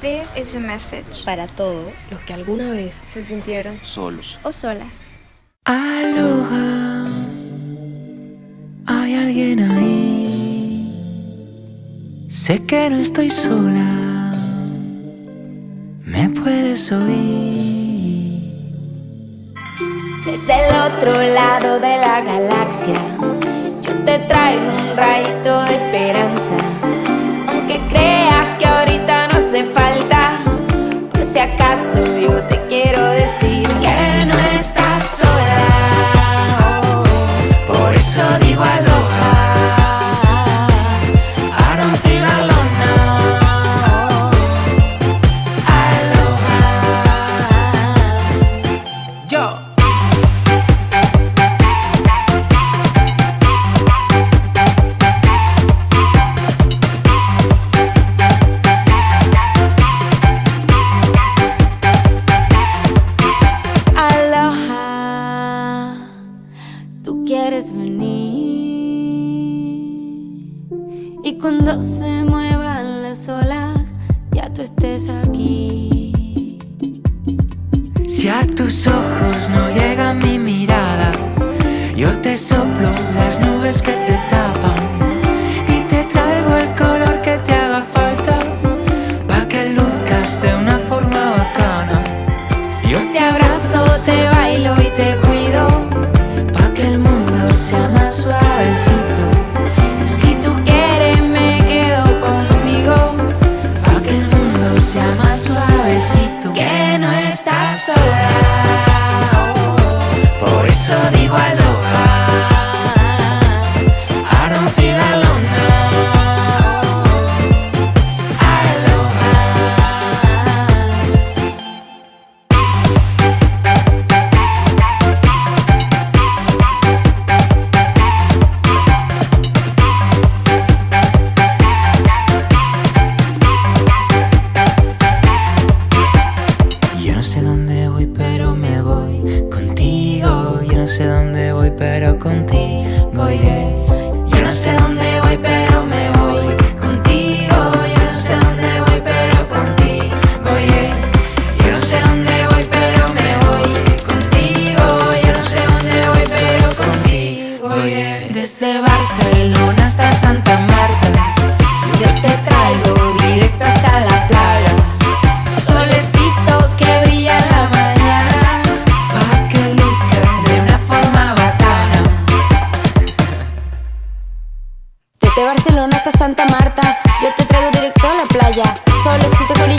This is a message para todos los que alguna vez se sintieron solos o solas. Aloha, hay alguien ahí. Sé que no estoy sola, me puedes oír. Desde el otro lado de la galaxia, yo te traigo un rayito de esperanza. quieres venir. Y cuando se muevan las olas, ya tú estés aquí. Si a tus ojos no llega mi mirada, yo te soplo las nubes que te no sé dónde voy, pero contigo iré. Yo no sé dónde voy, pero me voy contigo. Yo no sé dónde voy, pero contigo iré. Yo no sé dónde voy, pero me voy contigo. Yo no sé dónde voy, pero contigo iré. Desde Barcelona hasta Santa Marta, yo te traigo. Yo te traigo directo a la playa. Solecito con